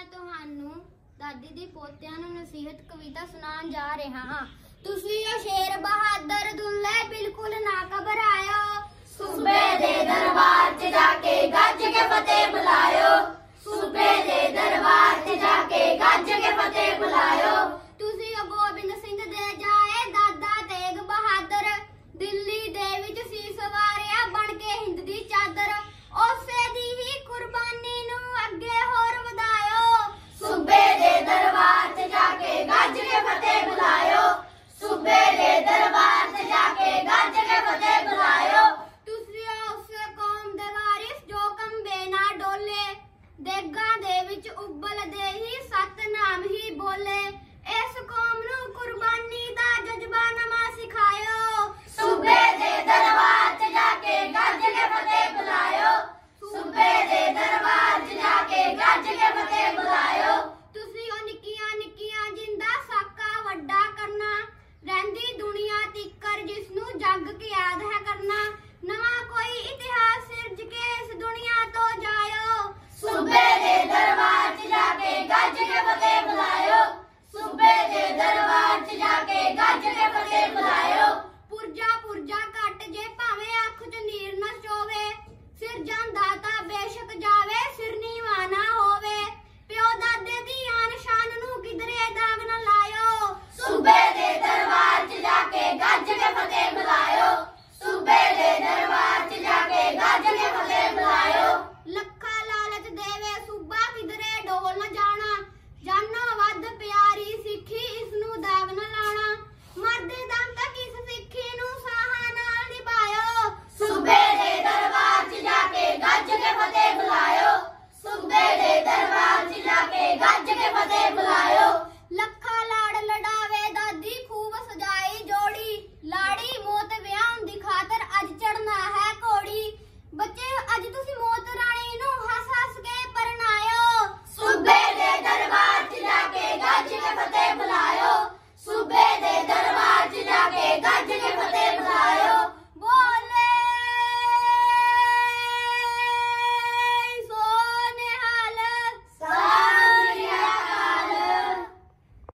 मैं तो दादी की पोत्या नसीहत कविता सुना जा रहा हाँ तुम शेर बहादुर दुले बिलकुल ना घबरायो सुबह दरबार जाके गज के पते बुलायो